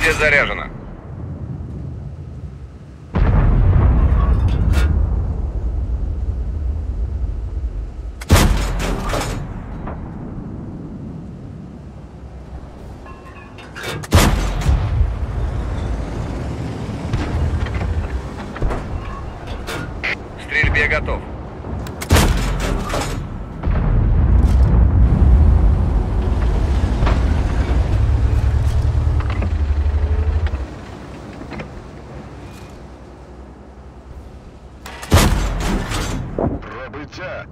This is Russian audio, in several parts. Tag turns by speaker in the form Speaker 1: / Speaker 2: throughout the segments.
Speaker 1: Орудие заряжено. К Стрельбе готов.
Speaker 2: Пробиття.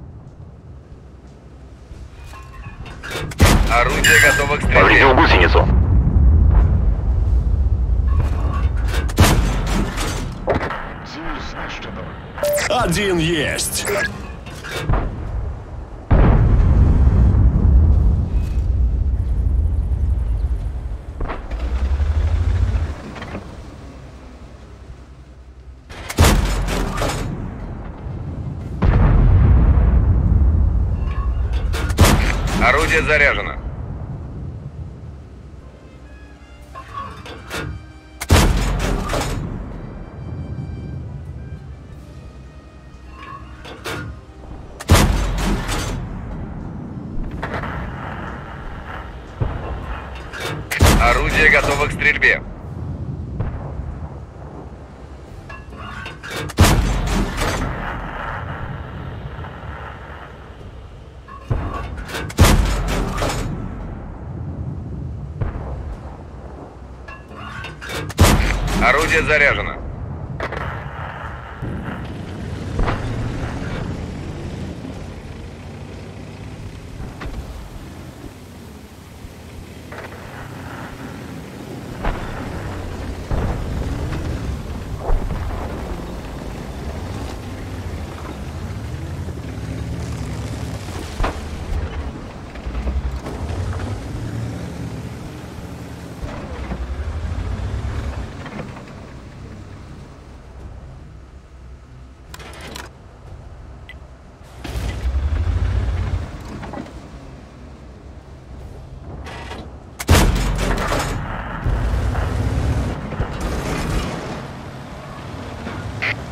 Speaker 1: Орудие готово к стрельбе.
Speaker 3: Повредил гусеницу.
Speaker 4: Один есть.
Speaker 1: Орудие заряжено. Орудие готово к стрельбе. Орудие заряжено.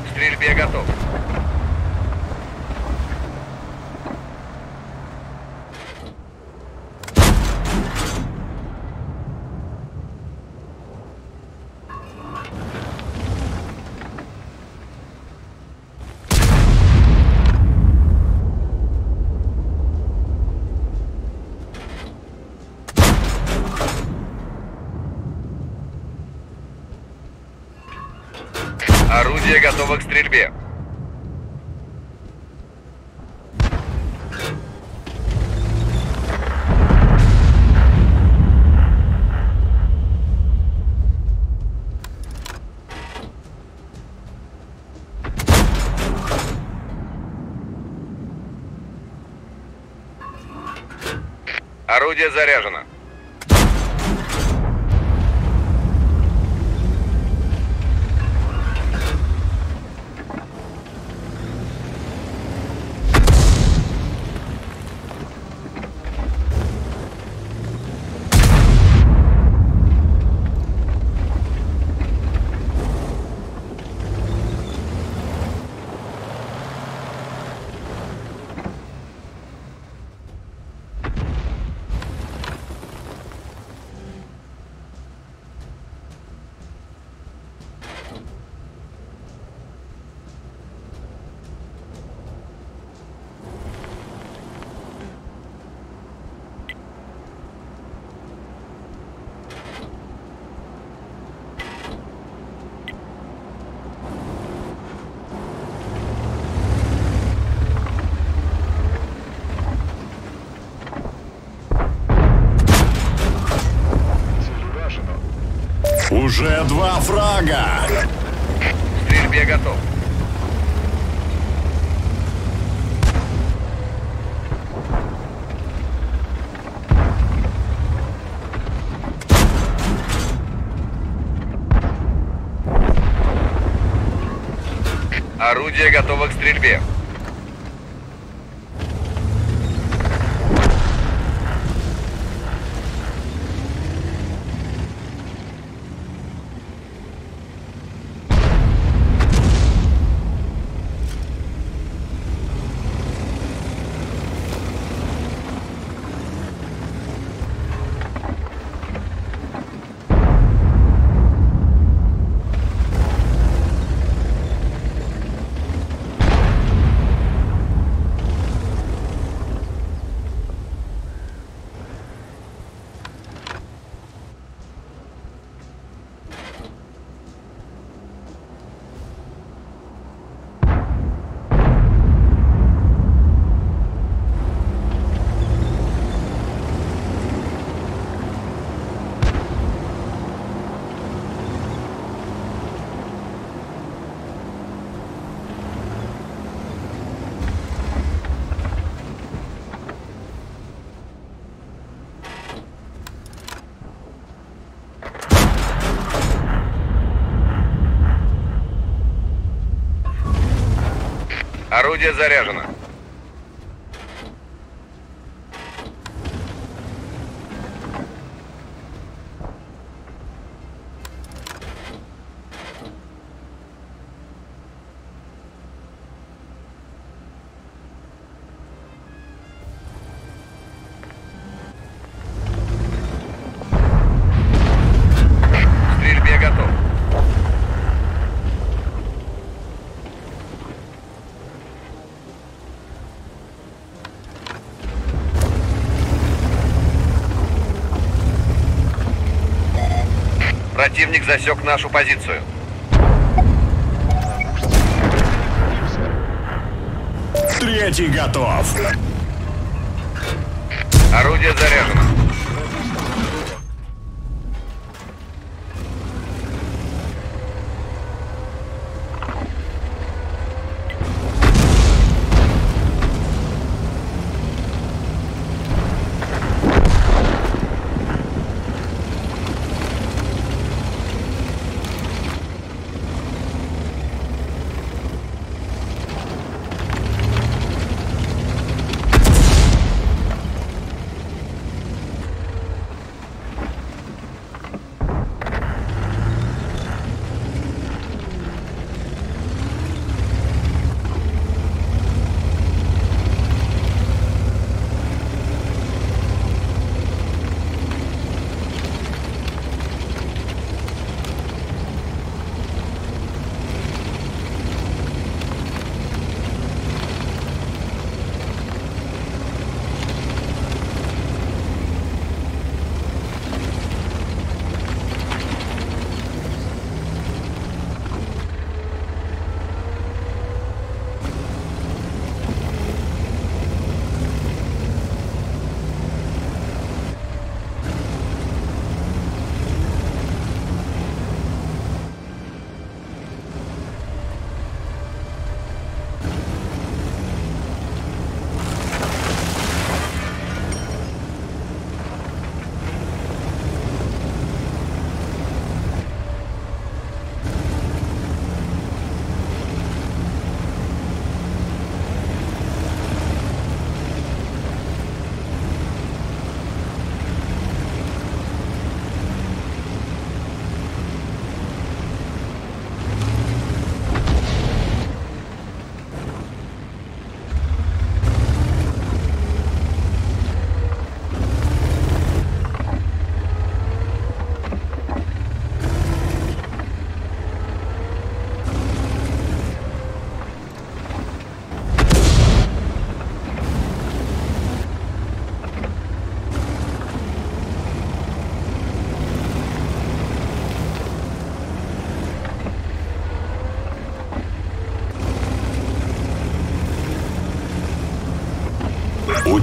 Speaker 1: К стрельбе готов. Орудие готово к стрельбе. Орудие заряжено.
Speaker 4: Уже два фрага.
Speaker 1: Стрельбе готов. Орудие готово к стрельбе. Орудие заряжено. Противник засек нашу позицию.
Speaker 4: Третий готов.
Speaker 1: Орудие заряжено.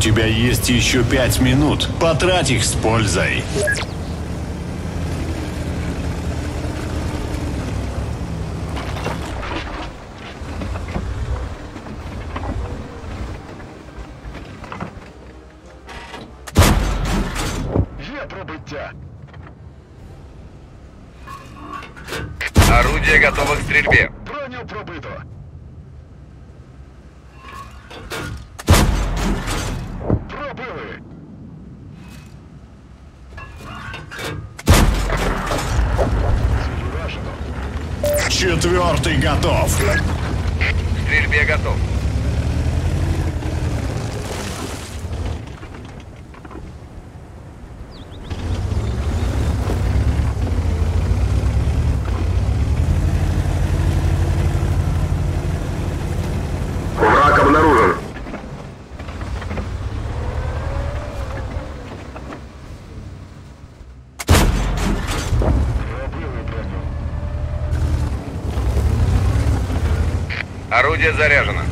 Speaker 4: Тебя есть еще пять минут. Потрать их с пользой.
Speaker 1: Орудие готово к стрельбе.
Speaker 2: Броню пробито.
Speaker 4: Четвертый готов.
Speaker 1: Стрельбе готов.
Speaker 3: Враг обнаружен.
Speaker 2: Пробили броню.
Speaker 1: Орудие заряжено.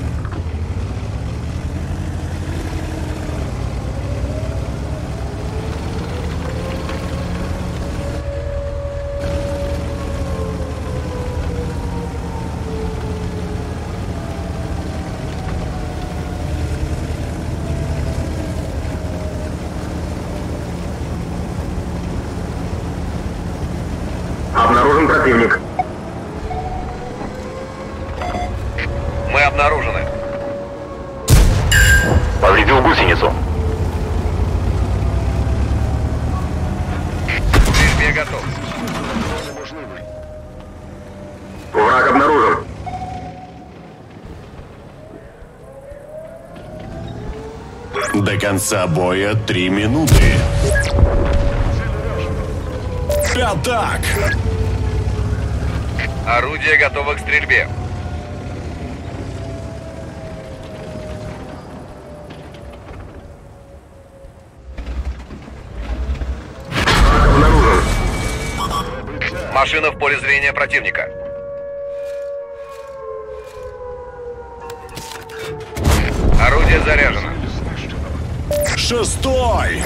Speaker 3: Обнаружены. Повредил
Speaker 1: гусеницу. Движбе готов. Враг обнаружен.
Speaker 4: До конца боя три минуты. Атак!
Speaker 1: Орудие готово к стрельбе. Машина в поле зрения противника. Орудие заряжено.
Speaker 4: Шестой!